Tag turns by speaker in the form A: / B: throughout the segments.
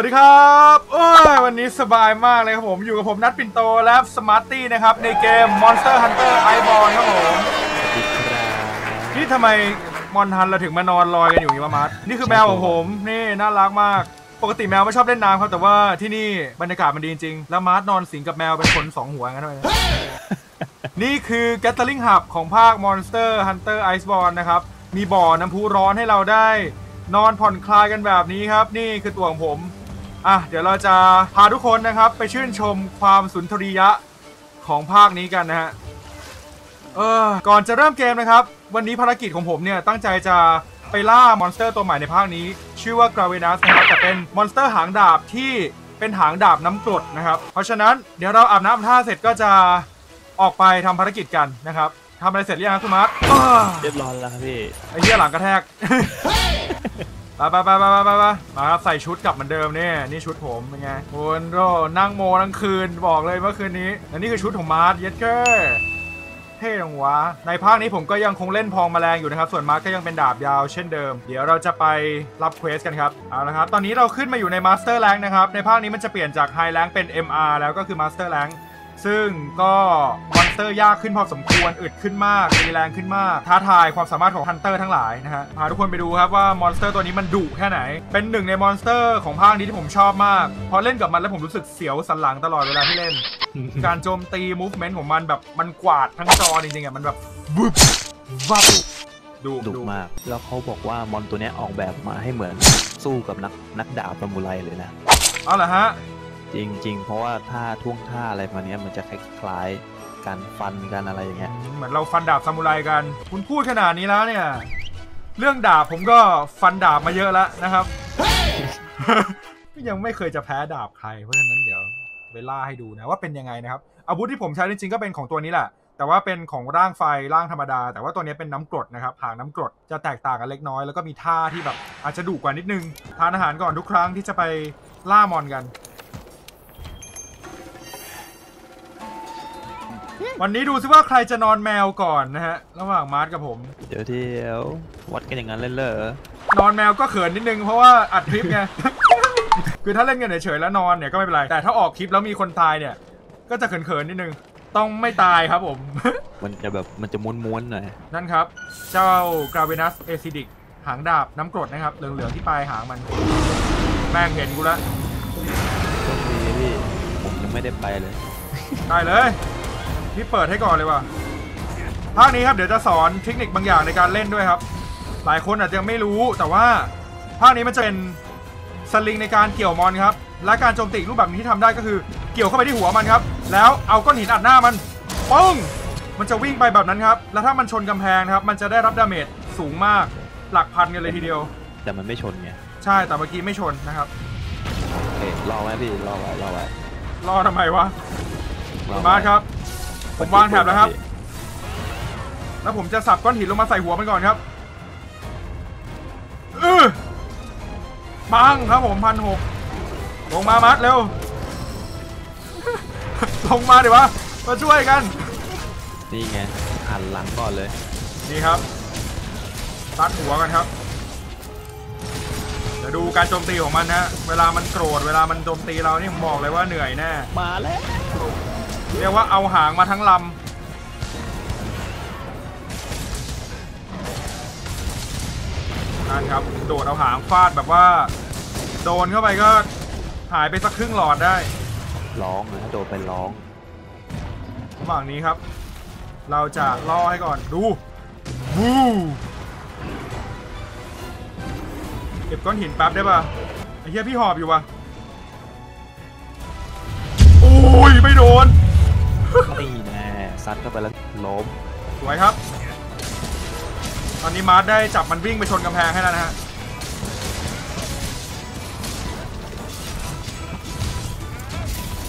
A: สวัสดีครับโอ้ยวันนี้สบายมากเลยครับผม อยู่กับผมนัทปิ่นโตและสมาร์ตี้นะครับ ในเกม Monster Hunter Iceborne ครับผม
B: ดีครับ
A: นี่ทำไมมอนฮันเราถึงมานอนลอยกันอยู่อย่างนี้วะมาร์ทนี่คือแมวของผม นี่น่ารักมาก ปกติแมวไม่ชอบเล่นน้ำครับ แต่ว่าที่นี่บรรยากาศมันดีจริงๆแล้วมาร์ทนอนสิงกับแมวเป็นคนสองหัวงั้นเลยนี่คือ Gathering Hub ของภาค Monster Hunter Iceborne นะครับ มีบ่อน้ำพุร้อนให้เราได้ นอนผ่อนคลายกันแบบนี้ครับ นี่คือตัวของผม อะเดี๋ยวเราจะพาทุกคนนะครับไปชื่นชมความสุนทรียะของภาคนี้กันนะฮะเออก่อนจะเริ่มเกมนะครับ วันนี้ภารกิจของผมเนี่ยตั้งใจจะไปล่ามอนสเตอร์ตัวใหม่ในภาคนี้ ชื่อว่า Glavenus นะครับแต่เป็นมอนสเตอร์หางดาบที่เป็นหางดาบน้ำกรดนะครับ เพราะฉะนั้นเดี๋ยวเราอาบน้ำอาบท่าเสร็จก็จะออกไปทำภารกิจกันนะครับทำอะไรเสร็จหรือยังครับคุณมาร์ทอ้า
B: เรียบร้อยแล้วครับพี่
A: ไอ้เหี้ยหลังกระแทก ไปไปไปไปไปไปมาครับใส่ชุดกลับเหมือนเดิมเนี่ยนี่ชุดผมเป็นไงคุณโรนั่งโมทั้งคืนบอกเลยเมื่อคืนนี้และนี่คือชุดของมาร์ทเย็ดเกอร์เท่จังวะในภาคนี้ผมก็ยังคงเล่นพลองแมลงอยู่นะครับ ส่วนมาร์ทก็ยังเป็นดาบยาวเช่นเดิม เดี๋ยวเราจะไปรับ quest กันครับ เอาละครับ ตอนนี้เราขึ้นมาอยู่ใน Master Rank นะครับ ในภาคนี้มันจะเปลี่ยนจาก High Rank เป็น MR แล้วก็คือ Master Rank ซึ่งก็มอนสเตอร์ยากขึ้นพอสมควรอึดขึ้นมากมีแรงขึ้นมาก ท้าทายความสามารถของ hunter ทั้งหลายนะฮะพาทุกคนไปดูครับว่ามอนสเตอร์ตัวนี้มันดุแค่ไหน เป็นหนึ่งในมอนสเตอร์ของภาคนี้ที่ผมชอบมาก พอเล่นกับมันแล้วผมรู้สึกเสียวสันหลังตลอดเวลาที่เล่น การโจมตี movement ของมันแบบมันกวาดทั้งจอจริงๆอะมันแบบวึบวับดุ
B: ดุมาก แล้วเขาบอกว่ามอนตัวเนี้ยออกแบบมาให้เหมือนสู้กับนักนักดาบซามูไรเลยนะ
A: เอาเหรอฮะ
B: จริงๆเพราะว่าท่าท่วงท่าอะไรมาเนี้ยมันจะคล้ายๆการฟันกันอะไรอย่างเงี้ย
A: เหมือนเราฟันดาบซามูไรกัน คุณพูดขนาดนี้แล้วเนี่ย เรื่องดาบผมก็ฟันดาบมาเยอะแล้วนะครับยังไม่เคยจะแพ้ดาบใครเพราะฉะนั้นเดี๋ยวไปล่าให้ดูนะว่าเป็นยังไงนะครับอาวุธที่ผมใช้จริงๆก็เป็นของตัวนี้แหละ แต่ว่าเป็นของร่างไฟร่างธรรมดา แต่ว่าตัวนี้เป็นน้ำกรดนะครับหางน้ำกรดจะแตกต่างกันเล็กน้อยแล้วก็มีท่าที่แบบอาจจะดุกว่านิดนึงทานอาหารก่อนทุกครั้งที่จะไปล่ามอนกัน วันนี้ดูซิว่าใครจะนอนแมวก่อนนะฮะ ระหว่างมาร์ทกับผม
B: เดี๋ยวเดี๋ยววัดกันอย่างนั้นเลยเหรอ
A: นอนแมวก็เขินนิดนึงเพราะว่าอัดคลิปไง คือถ้าเล่นกันเฉยๆแล้วนอนเนี่ยก็ไม่เป็นไร แต่ถ้าออกคลิปแล้วมีคนตายเนี่ย ก็จะเขินๆนิดนึง ต้องไม่ตายครับผม
B: มันจะแบบมันจะม้วนๆหน่อย
A: นั่นครับ เจ้ากราเวนัสเอซิดิกหางดาบน้ำกรดนะครับ เหลืองๆที่ปลายหางมัน แม่งเห็นกูแล้ว
B: โชคดีพี่ผมยังไม่ได้ไปเลย
A: ได้เลย นี่เปิดให้ก่อนเลยว่ะภาคนี้ครับเดี๋ยวจะสอนเทคนิคบางอย่างในการเล่นด้วยครับ หลายคนอาจจะไม่รู้แต่ว่าภาคนี้มันจะเป็นสลิงในการเกี่ยวมอนครับ และการโจมตีอีกรูปแบบหนึงที่ทำได้ก็คือ เกี่ยวเข้าไปที่หัวมันครับ แล้วเอาก้อนหินอัดหน้ามันปึ้งมันจะวิ่งไปแบบนั้นครับ แล้วถ้ามันชนกำแพงนะครับ มันจะได้รับ damage สูงมากหลักพันกันเลยทีเดียว
B: แต่มันไม่ชนไง
A: ใช่แต่เมื่อกี้ไม่ชนนะครับ
B: โอเครอไว้พี่รอไว้รอไว้
A: รอทำไมวะ
B: รอไว้
A: มาครับ ผมวาง trap แล้วครับ แล้วผมจะสับก้อนหินลงมาใส่หัวมันก่อนครับเออปังครับผมพันหกลงมามัดเร็ว ลงมาเดี๋ยววะ มาช่วยกัน
B: นี่ไงหันหลังก่อนเลย
A: นี่ครับตัดหัวกันครับเดี๋ยวดูการโจมตีของมันนะ เวลามันโกรธ เวลามันโจมตีเรานี่ผมบอกเลยว่าเหนื่อยแน่
B: มาแล้ว
A: เรียกว่าเอาหางมาทั้งลำนั่นครับ โดดเอาหางฟาดแบบว่า โดนเข้าไปก็หายไปสักครึ่งหลอดได้
B: ร้องนะโดนไปร้อง
A: ระหว่างนี้ครับ เราจะล่อให้ก่อนดูวูเก็บก้อนหินแป๊บได้ป่ะไอ้เหี้ยพี่หอบอยู่ว่ะโอ้ย ไม่โดน
B: นี่แน่ซัดเข้าไปแล้วล้ม
A: สวยครับ ตอนนี้มาร์ทได้จับมันวิ่งไปชนกำแพงให้แล้วนะฮะ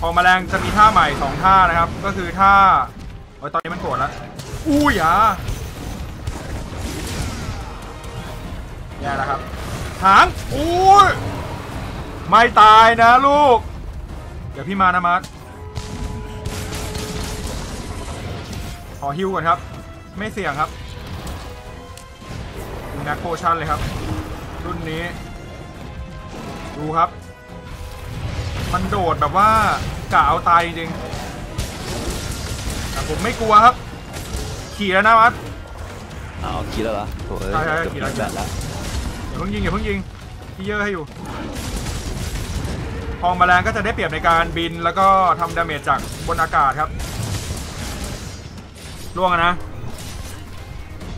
A: พอแมลงจะมีท่าใหม่สองท่านะครับ ก็คือท่าโอ้ยตอนนี้มันโกรธแล้วอุ้ยอะแย่แล้วครับหางอุ้ยไม่ตายนะลูก เดี๋ยวพี่มานะมาร์ท ขอฮิวก่อนครับ ไม่เสี่ยงครับดูแม็กโพชั่นเลยครับ รุ่นนี้ ดูครับ มันโดดแบบว่ากะเอาตายจริงๆแต่ผมไม่กลัวครับ ขี่แล้วนะมัด
B: เอาคิดแล้วเหรอโถ่เอ้ย
A: ใช่ใช่
B: เกือบ
A: คิดแล้ว
B: แบบแล้ว
A: อย่าเพิ่งยิงอย่าเพิ่งยิงที่เยอะให้อยู่พลองแมลงก็จะได้เปรียบในการบินแล้วก็ทำ damage จากบนอากาศครับ ร่วงอะนะ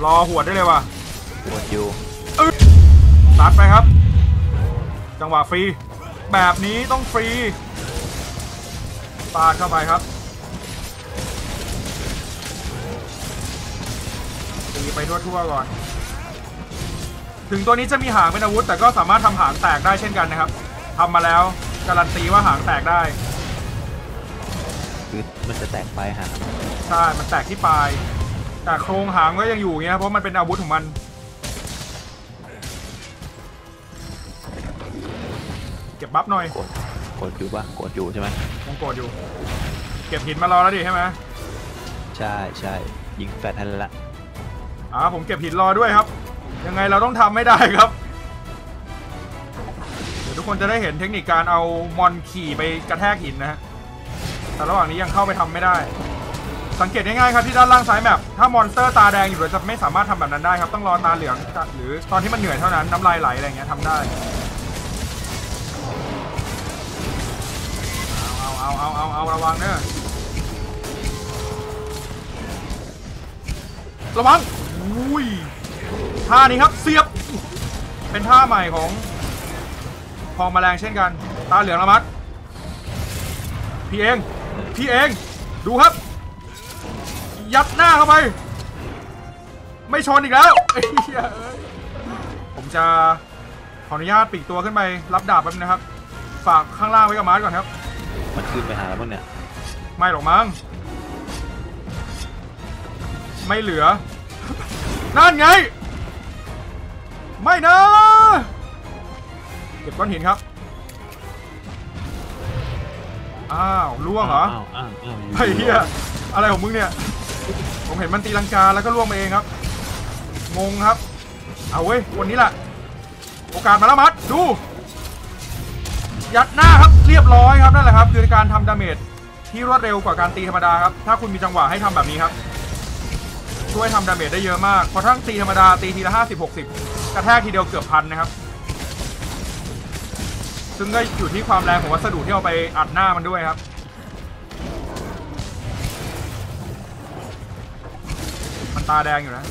A: รอหวดได้เลยว่ะ
B: ปวดอยู่
A: ตัดไปครับ จังหวะฟรี แบบนี้ต้องฟรีปาดเข้าไปครับตีไปทั่วๆก่อน ถึงตัวนี้จะมีหางเป็นอาวุธ แต่ก็สามารถทำหางแตกได้เช่นกันนะครับทำมาแล้วการันตีว่าหางแตกได้
B: คือมันจะแตกไปหา
A: ใช่ มันแตกที่ปลาย แต่โครงหางก็ยังอยู่อย่างเงี้ย เพราะมันเป็นอาวุธของมัน เก็บบัฟหน่อย
B: กดกดอยู่ปะกดอยู่ใช่ไหม
A: ยังโกรธอยู่ เก็บหินมารอแล้วดิใช่ไหม
B: ใช่ใช่ยิงแฟดทันละ
A: อ่าผมเก็บหินรอด้วยครับ ยังไงเราต้องทำไม่ได้ครับ เดี๋ยวทุกคนจะได้เห็นเทคนิคการเอา mon ขี่ไปกระแทกหินนะฮะ แต่ระหว่างนี้ยังเข้าไปทำไม่ได้ สังเกตง่ายๆครับที่ด้านล่างซ้าย map ถ้า monster ตาแดงอยู่เราจะไม่สามารถทำแบบนั้นได้ครับต้องรอตาเหลืองหรือตอนที่มันเหนื่อยเท่านั้นน้ำลายไหลอะไรเงี้ยทำได้เอาเอาเอาเอาเอาระวังเนอะระวังอุ้ยท่านี้ครับเสียบ เป็นท่าใหม่ของพองแมลงเช่นกัน ตาเหลืองละมัดพี่เอง พี่เอง ดูครับ ยัดหน้าเข้าไป ไม่ชนอีกแล้วไอ้เหี้ยเอ้ยผมจะขออนุญาตปลีกตัวขึ้นไปรับดาบแป๊บนึงนะครับ ฝากข้างล่างไว้กับมาร์ทก่อนครับ
B: มันขึ้นไปหาแล้วมั้งเนี่ย
A: ไม่หรอกมั้ง ไม่เหลือ นั่นไง ไม่นะ เก็บก้อนหินครับ อ้าวล่วงเหรอ
B: อ้าวอ้าวอ้าวอยู่
A: ไอ้เหี้ยอะไรของมึงเนี่ย ผมเห็นมันตีลังกาแล้วก็ล่วงมาเองครับ งงครับ เอาเว้ยวันนี้แหละโอกาสมาแล้วมัดดู ยัดหน้าครับเรียบร้อยครับนั่นแหละครับ คือการทำ damage ที่รวดเร็วกว่าการตีธรรมดาครับ ถ้าคุณมีจังหวะให้ทำแบบนี้ครับ ช่วยทำ damage ได้เยอะมากเพราะทั้งตีธรรมดาตีทีละ 50 60 กระแทกทีเดียวเกือบพันนะครับ ซึ่งก็อยู่ที่ความแรงของวัสดุที่เอาไปอัดหน้ามันด้วยครับ มันตาแดงอยู่นะ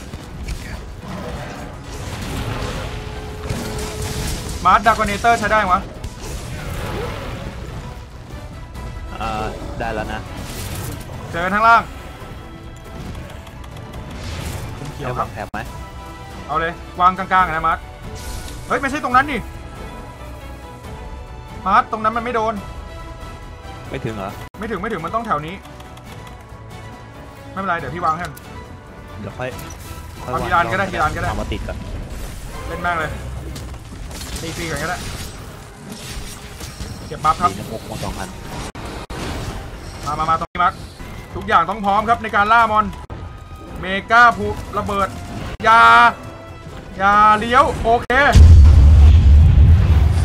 A: มาร์ดดากอนเนเตอร์ใช้ได้ไหมวะ
B: อ่าได้แล้วนะ
A: เจอกันข้างล่างผมเขียว
B: ให้
A: ครั
B: วา
A: บ
B: งแถบไหม
A: เอาเลย วางกลางๆอะนะมาร์ดเฮ้ย ไม่ใช่ตรงนั้นนี่ มาร์ดตรงนั้นมันไม่โดน
B: ไม่ถึงเหรอ
A: ไม่ถึงไม่ถึงมันต้องแถวนี้ ไม่เป็นไรเดี๋ยวพี่วางให้มัน
B: เดี๋ยวค่อยค่อย
A: เอา
B: วง
A: ทีละอันก็ได้ทีละอันก็ได้
B: เอามาติดก่อน
A: เล่นแม่งเลยตีฟรีก่อนก็ได้เก็บบัฟครับ
B: สี่หกโมงสองพัน
A: มามามาตรงนี้มาร์คทุกอย่างต้องพร้อมครับในการล่ามอน เมกาภูระเบิดอยาอยาเลี้ยว โอเค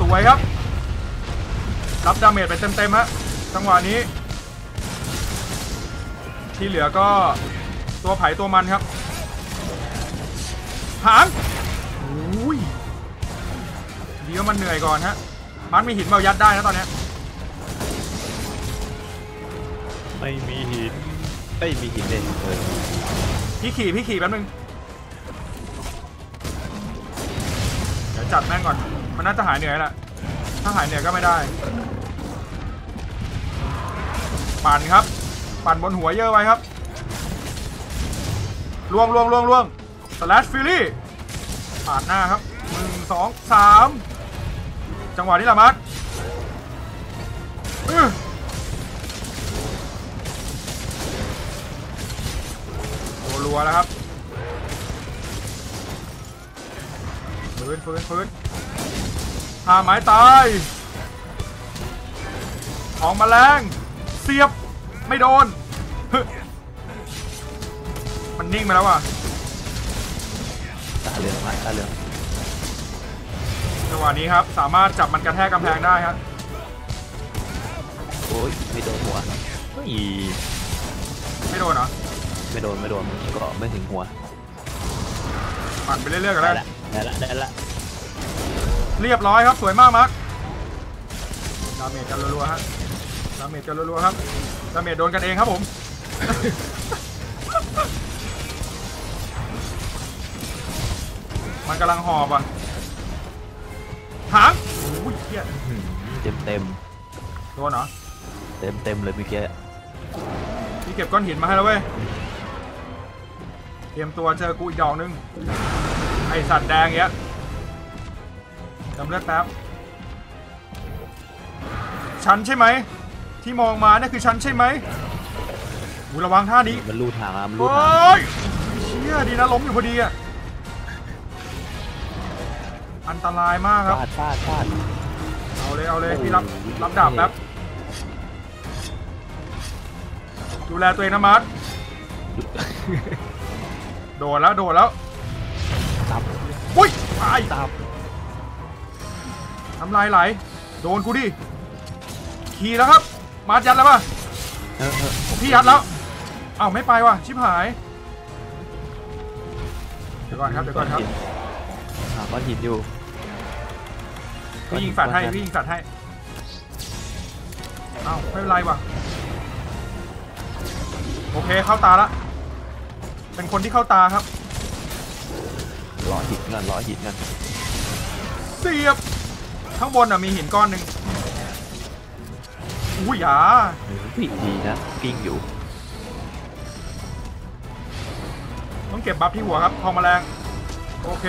A: สวยครับ รับดาเมจไปเต็มๆฮะจังหวะนี้ ที่เหลือก็ตัวไผ่ตัวมันครับหางอุ้ยดีว่ามันเหนื่อยก่อนฮะมันมีหินเบายัดได้นะตอนเนี้ย
B: ไม่มีหินไม่มีหินเด่นเออ
A: พี่ขี่พี่ขี่แป๊บนึงเดี๋ยวจัดแม่งก่อน มันน่าจะหายเหนื่อยแล้วถ้าหายเหนื่อยก็ไม่ได้ ปั่นครับ ปั่นบนหัวเยอะไว้ครับล่วงล่วงล่วงล่วงสแลชฟิลี่ปาดหน้าครับหนึ่งสองสามจังหวะนี้แหละมัดโอ้รัวแล้วครับฟื้นฟื้นฟื้นหาไม้ตายของแมลง เสียบ ไม่โดนฮึมันนิ่งไปแล้วว่ะ
B: ตาเหลืองมาตาเหลือง
A: จังหวะนี้ครับ สามารถจับมันกระแทกกำแพงได้ครับ
B: อ้ยไม่โดนหัวเฮ้ย
A: ไม่โดนเหรอ
B: ไม่โดนไม่โดนก็ไม่ถึงหัว
A: ปั่นไปเรื่อยๆกัน
B: ได้
A: แล้ว
B: ละได้ละได้ละ
A: เรียบร้อยครับสวยมากมาร์ค damage กันรัวๆฮะ damage กันรัวๆครับ damage โดนกันเองครับผม มันกำลังหอบอะหางโอ้ยเหี้ย
B: เต็มเต็ม
A: โดนเหรอ
B: เต็มเต็มเลยเมื่อกี้
A: พี่เก็บก้อนหินมาให้แล้วเว้ย เตรียมตัวเจอกูอีกดอกนึง ไอสัตว์แดงเงี้ยจำเลือดแป๊บ ฉันใช่ไหม ที่มองมาเนี่ยคือฉันใช่ไหมอูระวังท่านี้
B: มันรูดหางอะมันรูด
A: โอ้
B: หาง
A: ยเชี่ยดีนะล้มอยู่พอดีอะ อันตรายมากครับ
B: ฟาดฟาดฟาด
A: เอาเลยเอาเลย
B: โอ้โห
A: พี่รับรับดาบแป๊บ ดูแลตัวเองนะมาร์ทโดดแล้วโดดแล้ว
B: ตับ
A: อุ้ยตาย
B: ตับ
A: น้ำลายไหล โดนกูดิ ขี่แล้วครับ มาร์ทยัดแล้วป่ะ
B: เออเออ
A: พี่ยัดแล้วเอ้าไม่ไปว่ะชิบหาย เดี๋ยวก่อนครับเดี๋ยวก่อนครับ
B: หาก้อนหินอยู่
A: พี่ยิงแฟดให้พี่ยิงแฟดให้เอ้าไม่เป็นไรว่ะโอเคเข้าตาละเป็นคนที่เข้าตาครับ
B: รอหินกันรอหินกัน
A: เสียบข้างบนอะมีหินก้อนหนึ่ง อุ้ยหยา
B: เออพี่ดีนะกิ้งอยู่
A: ต้องเก็บบัฟที่หัวครับทองแมลงโอเค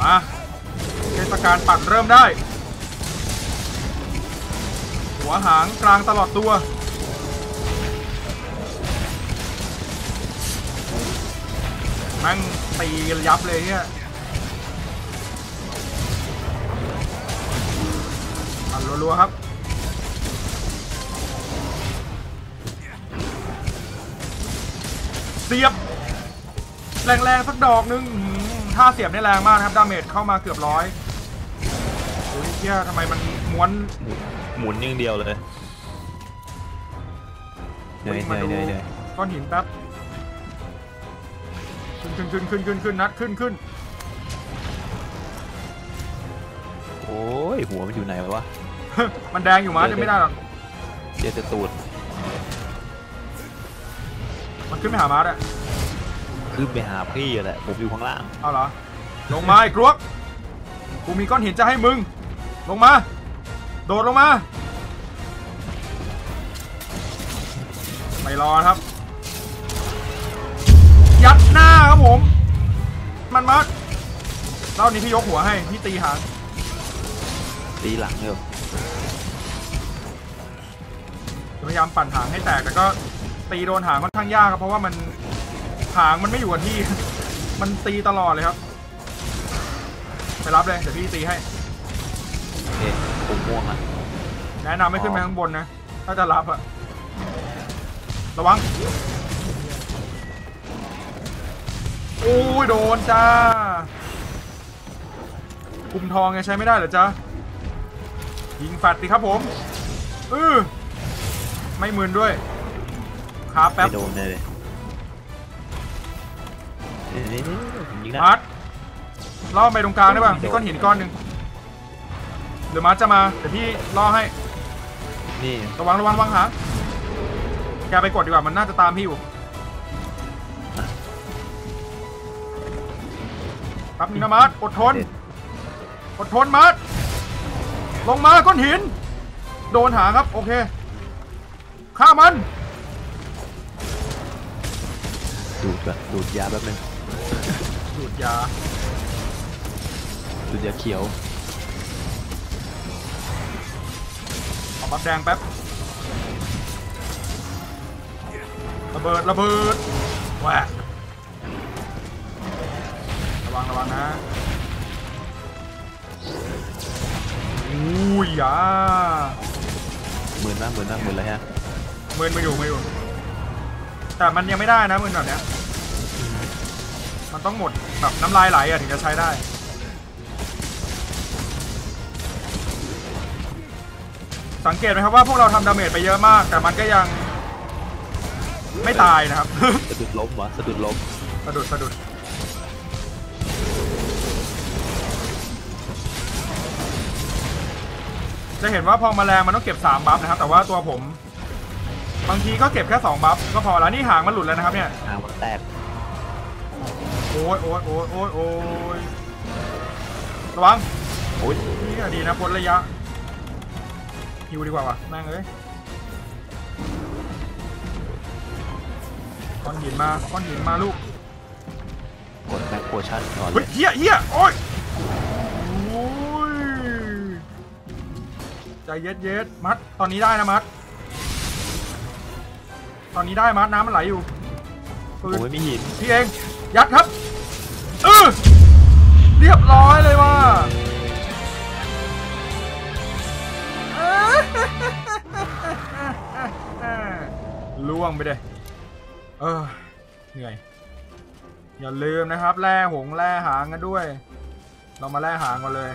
A: มาเทศกาลปั่นเริ่มได้ หัวหางกลางตลอดตัวแม่งตีกันยับเลยเนี่ยปั่นรัวๆครับ เสียบ แรงๆสักดอกนึงอื้อหือท่าเสียบนี่แรงมากนะครับ ดาเมจเข้ามาเกือบร้อยโอ้ยเฮียทำไมมันม้วน
B: หมุนอย่างเดียวเลยเหนื่อย
A: วิ่ง
B: เห
A: มา
B: นื่อย
A: ดู
B: เหนื่อยเหนื่อย
A: ก้อนหินแป๊บขึ้นขึ้นขึ้นขึ้นขึ้นขึ้นนัดขึ้นขึ้น
B: โอ้ยหัวมันอยู่ไหนวะ
A: มันแดงอยู่มาจะไม่ได้หรอก
B: เจอแต่ตูด
A: ขึ้นไปหามาร์ทอะ
B: ขึ้นไปหาพี่แหละผมอยู่ข้างล่าง
A: เอาเหรอ ลงมาไอ้กรวกกูมีก้อนหินจะให้มึง ลงมา โดดลงมา ไม่รอครับ ยัดหน้าครับผม มันมาร์ทเล่านี้พี่ยกหัวให้ พี่ตีหาง
B: ตีหลังอยู่
A: พยายามปั่นหางให้แตกแต่ก็ ตีโดนหางค่อนข้างยากครับเพราะว่ามันหางมันไม่อยู่กับที่ มันตีตลอดเลยครับ ไปรับเลยเดี๋ยวพี่ตีให้
B: โอเคผมม่วงอะ
A: แนะนำไม่ขึ้นไปข้างบนนะ ถ้าจะรับอะระวัง โอ้ยโดนจ้าคุมทองไงใช้ไม่ได้เหรอจ๊ะ ยิงแฟดดิครับผมเออไม่มืนด้วย ขาแป๊บ
B: ไม่โดนเลยนี่นี่นี่ผมยิงนะ
A: มาร์ทล่อไปตรงกลางได้ป่ะมีก้อนหินก้อนหนึ่งเดี๋ยวมาร์ทจะมาเดี๋ยวพี่ล่อให้
B: นี่
A: ระวังระวังระวังหางแกไปกดดีกว่ามันน่าจะตามพี่อยู่แป๊บนึงนะมาร์ทอดทนอดทนมาร์ทลงมาก้อนหิน โดนหางครับ โอเคฆ่ามัน
B: ก่อนดูดยาแป๊บนึง
A: ดูดยา
B: ดูดยาเขียว
A: เอาบับแดงแป๊บระเบิดระเบิดแหวกระวังระวังนะอุ้ยยา
B: หมื่นมากหมื่นมากหมื่นเลยฮะ
A: มืนมาอยู่มาอยู่แต่มันยังไม่ได้นะมืนแบบเนี้ย มันต้องหมดแบบน้ำลายไหลอะถึงจะใช้ได้ สังเกตไหมครับว่าพวกเราทำดาเมจไปเยอะมาก แต่มันก็ยังไม่ตายนะครับ
B: สะดุดล้มวะสะดุดล้ม
A: สะดุดสะดุดจะเห็นว่าพอมาแรงมันต้องเก็บ 3 บัฟนะครับ แต่ว่าตัวผม บางทีก็เก็บแค่ 2 บัฟก็พอแล้วนี่หางมันหลุดแล้วนะครับเนี่ย
B: หางมันแตก
A: โอ้ยโอ้ยโอ้ยโอ้ยโอ้ยระวัง
B: โอ้ย
A: นี่ดีนะพ้นระยะฮิวดีกว่าวะแม่งเอ้ยก้อนหินมาก้อนหินมาลูก
B: กดแม็กโพชั่นก่อนเล
A: เฮ้ย
B: ย
A: เฮียเฮียโอ้ยโอ้ยใจเย็ดเย็ดมัดตอนนี้ได้นะมัด ตอนนี้ได้มัดน้ำมันไหลอยู่ปืน
B: โอ้ยไม่หิน
A: พี่เอง ยัดครับเออเรียบร้อยเลยว่ะล่วงไปเลยเออเหนื่อย อย่าลืมนะครับ แล่หงแล่หางกันด้วย เรามาแล่หางกันเลย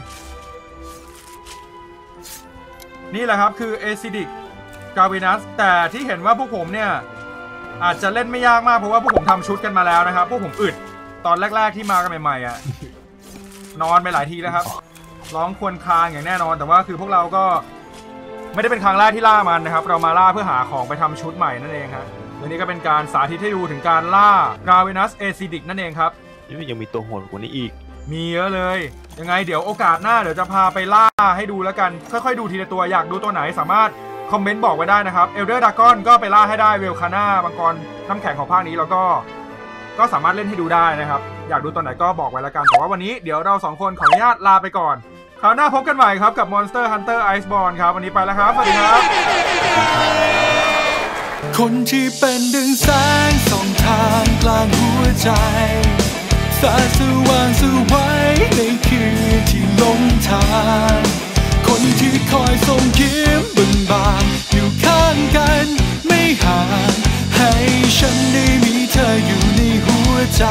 A: นี่แหละครับคือ acidic g a v i n u s แต่ที่เห็นว่าพวกผมเนี่ย อาจจะเล่นไม่ยากมากเพราะว่าพวกผมทำชุดกันมาแล้วนะครับ พวกผมอึดตอนแรก ๆที่มากันใหม่ๆอะนอนไปหลายทีแล้วครับร้องครวรครางอย่างแน่นอน แต่ว่าคือพวกเราก็ไม่ได้เป็นครั้งแรกที่ล่ามันนะครับ เรามาล่าเพื่อหาของไปทำชุดใหม่นั่นเองครับและนี่ก็เป็นการสาธิตให้ดูถึงการล่า g a v i n u s acidic นั่นเองครับ
B: นี่ยังมีตัวโหดกว่านี้อีก
A: มีเยอะเลย ยังไงเดี๋ยวโอกาสหน้าเดี๋ยวจะพาไปล่าให้ดูแล้วกัน ค่อยๆดูทีละตัวอยากดูตัวไหนสามารถ comment บอกไว้ได้นะครับ Elder Dragon ก็ไปล่าให้ได้ Velkhana มังกรน้ำแข็งของภาคนี้แล้วก็ก็สามารถเล่นให้ดูได้นะครับ อยากดูตัวไหนก็บอกไว้แล้วกันแต่ว่าวันนี้เดี๋ยวเราสองคนขออนุญาตลาไปก่อน คราวหน้าพบกันใหม่ครับกับ Monster Hunter Iceborne ครับ วันนี้ไปแล้วครับ สวัสดีครับ
C: คนที่เป็นดึงแสงส่องทางกลางหัวใจ สาสว่างสวัยในคืนที่ลงทาง ที่คอยส่งยิ้มบนบานอยู่ข้างกันไม่ห่างให้ฉันได้มีเธออยู่ในหัวใจ